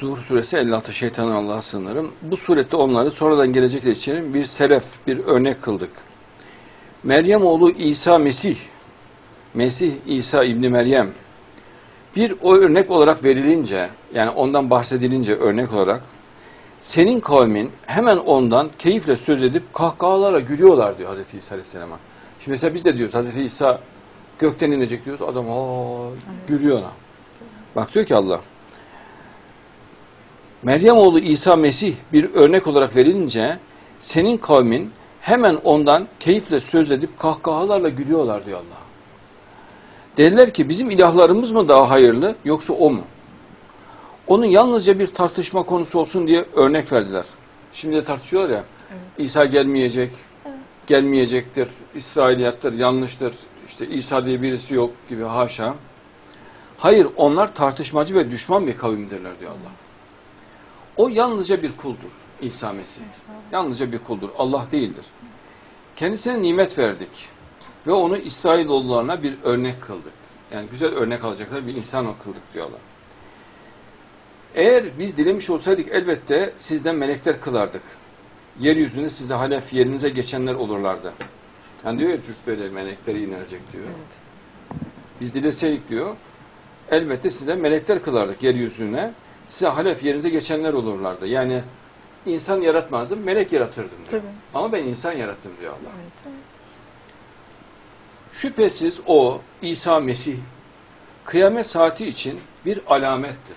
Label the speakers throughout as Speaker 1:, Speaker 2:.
Speaker 1: Zuhur suresi 56 şeytanın Allah'a sığınırım. Bu surette onları sonradan gelecekler için bir selef, bir örnek kıldık. Meryem oğlu İsa Mesih, Mesih İsa İbni Meryem bir o örnek olarak verilince, yani ondan bahsedilince örnek olarak senin kavmin hemen ondan keyifle söz edip kahkahalarla gülüyorlar diyor Hazreti İsa Aleyhisselam'a. Şimdi mesela biz de diyoruz Hazreti İsa gökten inecek diyoruz. Adam aa gülüyor ona. Bak diyor ki Allah. Meryem oğlu İsa Mesih bir örnek olarak verilince senin kavmin hemen ondan keyifle söz edip kahkahalarla gülüyorlar diyor Allah. Dediler ki bizim ilahlarımız mı daha hayırlı yoksa o mu? Onun yalnızca bir tartışma konusu olsun diye örnek verdiler. Şimdi de tartışıyorlar ya.
Speaker 2: Evet.
Speaker 1: İsa gelmeyecek,
Speaker 3: Evet.
Speaker 1: gelmeyecektir, İsrailiyattır, yanlıştır, işte İsa diye birisi yok gibi haşa. Hayır, onlar tartışmacı ve düşman bir kavimdirler diyor Allah. O yalnızca bir kuldur İsa Mesih. Yalnızca bir kuldur, Allah değildir. Kendisine nimet verdik ve onu İsrailoğullarına bir örnek kıldık. Yani güzel örnek alacaklar bir insan kıldık diyor Allah. Eğer biz dilemiş olsaydık elbette sizden melekler kılardık. Yeryüzünde size halef yerinize geçenler olurlardı. Yani diyor ya cübbeli melekleri inecek diyor.
Speaker 2: Evet.
Speaker 1: Biz dileseydik diyor. Elbette sizden melekler kılardık yeryüzüne. Size halef yerinize geçenler olurlardı. Yani insan yaratmazdım, melek yaratırdım diyor.
Speaker 2: Tabii.
Speaker 1: Ama ben insan yarattım diyor Allah.
Speaker 2: Evet.
Speaker 1: Şüphesiz o İsa Mesih kıyamet saati için bir alamettir.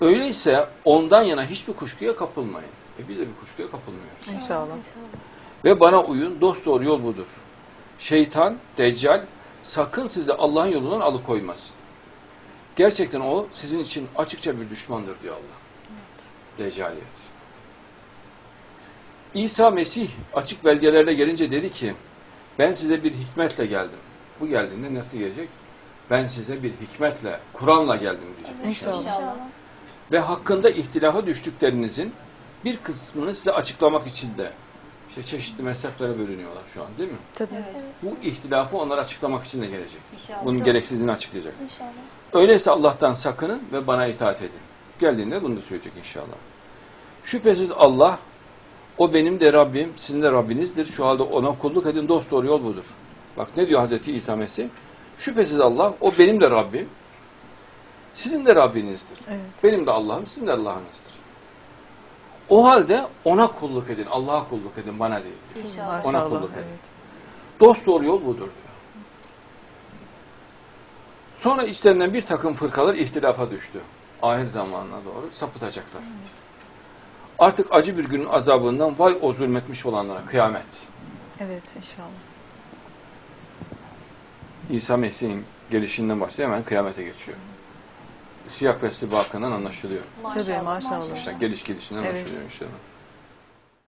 Speaker 1: Öyleyse ondan yana hiçbir kuşkuya kapılmayın. E biz de bir kuşkuya kapılmıyoruz.
Speaker 2: İnşallah.
Speaker 1: Ve bana uyun, dost doğru yol budur. Şeytan, deccal sakın sizi Allah'ın yolundan alıkoymasın. Gerçekten o sizin için açıkça bir düşmandır diyor Allah. Deccaliyet. İsa Mesih açık belgelerle gelince dedi ki ben size bir hikmetle geldim. Bu geldiğinde nasıl gelecek? Ben size bir hikmetle, Kur'an'la geldim diyecek.
Speaker 2: İnşallah.
Speaker 3: İnşallah.
Speaker 1: Ve hakkında ihtilafa düştüklerinizin bir kısmını size açıklamak için de işte çeşitli mezheplere bölünüyorlar şu an değil mi?
Speaker 2: Tabii.
Speaker 3: Evet.
Speaker 1: Bu ihtilafı onlara açıklamak için de gelecek.
Speaker 3: İnşallah.
Speaker 1: Bunun gereksizliğini açıklayacak.
Speaker 3: İnşallah.
Speaker 1: Öyleyse Allah'tan sakının ve bana itaat edin. Geldiğinde bunu da söyleyecek inşallah. Şüphesiz Allah, o benim de Rabbim, sizin de Rabbinizdir. Şu halde ona kulluk edin, dost doğru yol budur. Bak ne diyor Hazreti İsa Mesih? Şüphesiz Allah, o benim de Rabbim, sizin de Rabbinizdir.
Speaker 2: Evet.
Speaker 1: Benim de Allah'ım, sizin de Allah'ınızdır. O halde ona kulluk edin, Allah'a kulluk edin, bana değil.
Speaker 3: İnşallah.
Speaker 1: Ona kulluk edin.
Speaker 2: Evet.
Speaker 1: Dost doğru yol budur diyor. Sonra içlerinden bir takım fırkalar ihtilafa düştü. Ahir zamanına doğru sapıtacaklar. Artık acı bir günün azabından vay o zulmetmiş olanlara kıyamet.
Speaker 2: Evet inşallah.
Speaker 1: İsa Mesih'in gelişinden başlıyor hemen kıyamete geçiyor. Siyak ve sibakından anlaşılıyor.
Speaker 2: Tabii maşallah.
Speaker 1: İşte geliş gelişinden
Speaker 2: Evet.
Speaker 1: anlaşılıyor inşallah.